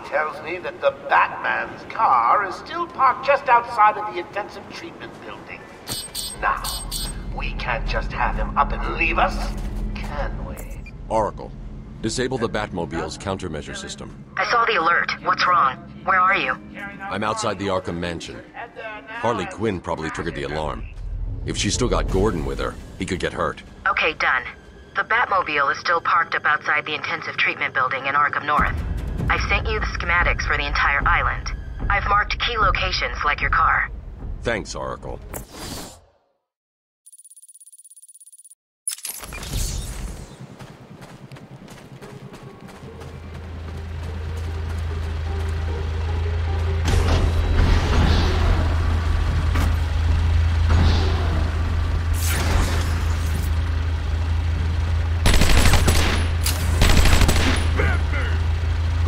Harley tells me that the Batman's car is still parked just outside of the intensive treatment building. Now, we can't just have him up and leave us, can we? Oracle, disable the Batmobile's countermeasure system. I saw the alert. What's wrong? Where are you? I'm outside the Arkham Mansion. Uh, Harley Quinn probably triggered the alarm. If she still got Gordon with her, he could get hurt. Okay, done. The Batmobile is still parked up outside the intensive treatment building in Arkham North. I've sent you the schematics for the entire island. I've marked key locations like your car. Thanks, Oracle.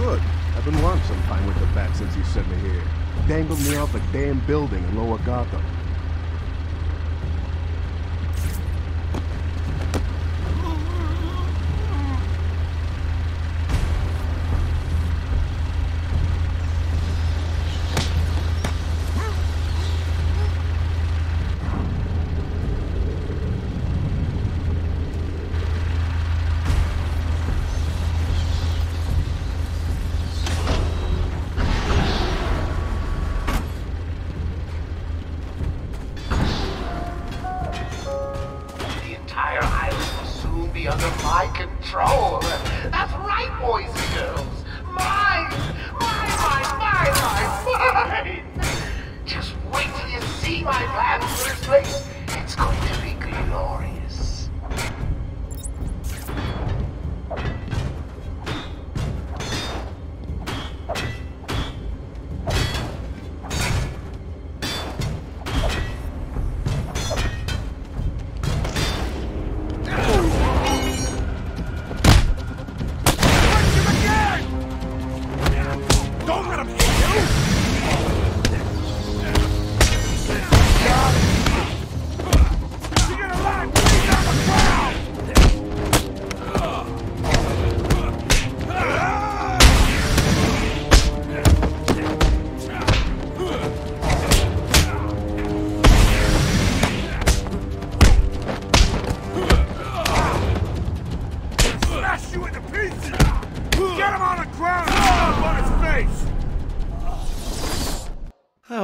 Good. I've been wanting some time with the bat since you sent me here. Dangled me off a damn building in Lower Gotham. Be under my control. That's right, boys and girls. Mine! Mine, mine, mine, mine,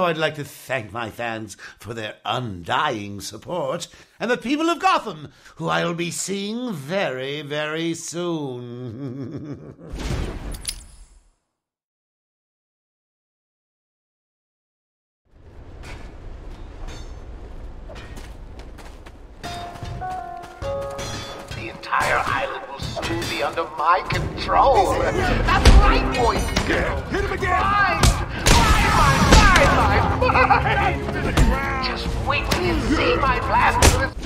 I'd like to thank my fans for their undying support, and the people of Gotham, who I'll be seeing very, very soon. The entire island will soon be under my control. That's right, boys and girls. Hit him again! Just wait till you see my this